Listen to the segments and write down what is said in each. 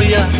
Hallelujah.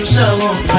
金虫，看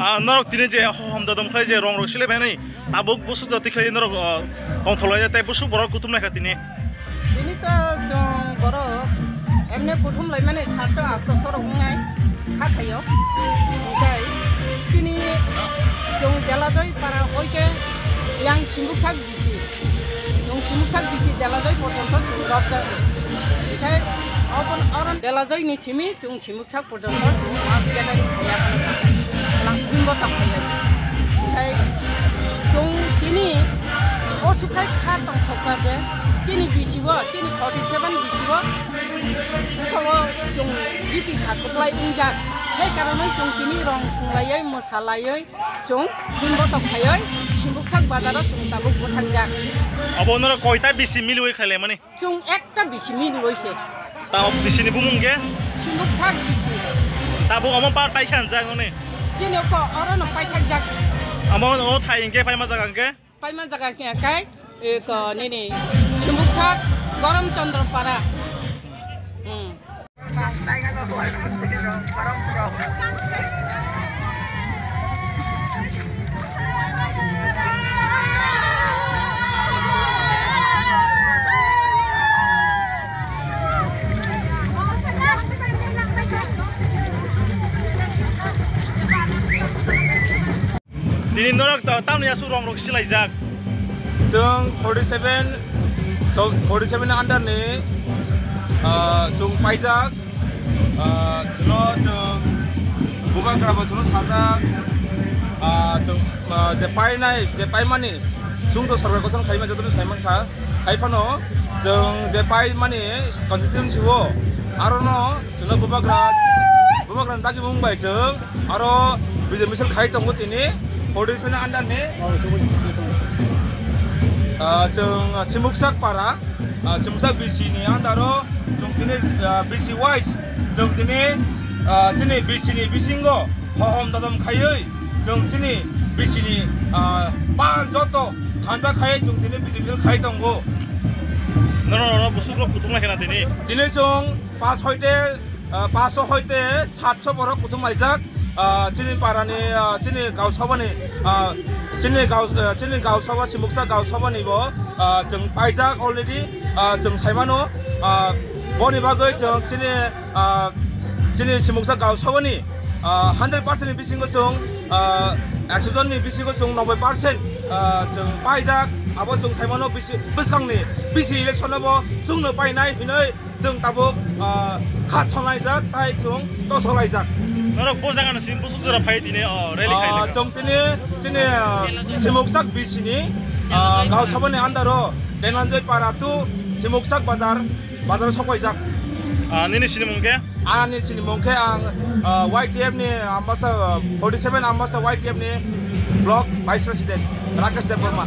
Norok tini je homda dom khlai je rong rok sile bani abuk busu jati khlai norok kong tholai jate busu borok kutum naikha tini ini to jong borok emne kutum lai mane chato asto sorok ngai khakhayo okay tini jong delajoi para hoike yang chimuk thak bisi jong chimuk thak bisi delajoi পর্যন্ত 징거딱 그래. 종 끼니 어수칼 카방 독하제 끼니 비시워 끼니 버리 세반 비시워 그거 종 기디 가고플라이 웅자 সেই কাৰণে যোনখিনি ৰং থুংলাই মচালাই যোন হিমবতক খাই সিমুকচাক বাজারত যোন তাবুক বঠাক যাক অবনরা কয়টা বেশি মিলি হয়ে খাইলে মানে? যোন একটা বেশি মিলি হয়েছে তাও বেশি নিবো মুঙ্গে সিমুকচাক বেশি তাবুক আমার পার পাইখান যাক মানে ne চিনি ক অর নপাই থাক যাক amon o thai inge pai ma jagang ge পাইমান জায়গা কে কাই এক নেনে সিম্বুকসাক গরম চন্দ্রপাড়া হুম tini norok tam ya su rong rok silai jak जों 47 so 47 आन्डारनि जों पाइजाक जों जों बुगाग्राबो जों साजाक जों जे पाइनाय जे पाइमानि जोंथ' सरकारखौ जों खायमा जों साइमान खा खायफानो जों जे पाइमानि कनस्टिटुवेन्सिआव aro no jono bubakrat bubakrat dagi mumbai jeng aro bijak misal khai tongo tini Hồi đi ăn đàn nế Chúng chim mục sắc para Chim mục sắc bì xì nì ăn đà rô Chúng tình bì xì wais Chúng tình Chúng tình bì xì nì bì xì ngô Hò hòm đà thâm khai ơi Chúng tình bì xì nì Bàn chó tò Thàn chá khai chúng tình bì xì nì khai tông ngô Nó nó nó bù xúc rô kutung lạc hẹn à tình Tình chúng Pas hoi tê Pas hoi tê Sát chó bò rô kutung lạc चिनि पारानि चिनि गावसाबानि चिनि गाव चिनि गावसाबा सिमुकसा गावसाबानि बो जों पाइजाक already जों साइमानो बनि बागै जों चिनि चिनि सिमुकसा गावसाबानि hundred पार्सेन्टनि बिसिङाव जों एकस' जननि बिसिङाव जों नब्बै पार्सेन्ट जों पाइजाक आबो जों साइमानो बिसि बिसिखांनि बिसि इलेक्सनावबो जोंनो पाइनाय हिनै जों दाबो खाथलायजाक ताइ जों दथलायजाक Orang bosan kan sih, bosan sudah pahit ini, oh, rally kayak gitu. Jom tini, tini, cemokcak bis ini, kau sabun yang antara, dan lanjut para tu cemokcak bazar, bazar sokoi jak. 아, 니네 신임몽케? 아, 니 신임몽케 앙 어, YTF 니 암바사 47 암바사 YTF 니 블록 바이스 프레시덴트 라케스 데 버마.